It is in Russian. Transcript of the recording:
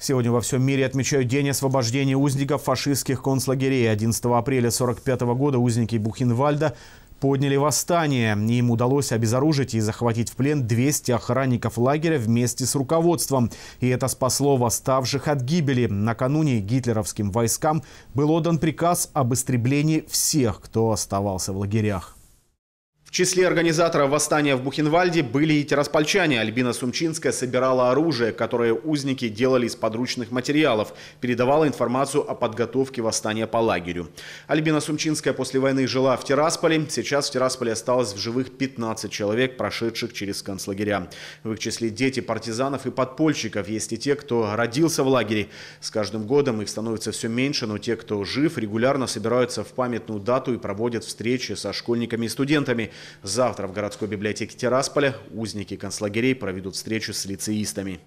Сегодня во всем мире отмечают День освобождения узников фашистских концлагерей. 11 апреля 1945 года узники Бухенвальда подняли восстание. Им удалось обезоружить и захватить в плен 200 охранников лагеря вместе с руководством. И это спасло восставших от гибели. Накануне гитлеровским войскам был отдан приказ об истреблении всех, кто оставался в лагерях. В числе организаторов восстания в Бухенвальде были и тираспольчане. Альбина Сумчинская собирала оружие, которое узники делали из подручных материалов, передавала информацию о подготовке восстания по лагерю. Альбина Сумчинская после войны жила в Тирасполе. Сейчас в Тирасполе осталось в живых 15 человек, прошедших через концлагеря. В их числе дети партизанов и подпольщиков. Есть и те, кто родился в лагере. С каждым годом их становится все меньше, но те, кто жив, регулярно собираются в памятную дату и проводят встречи со школьниками и студентами. Завтра в городской библиотеке Тирасполя узники концлагерей проведут встречу с лицеистами.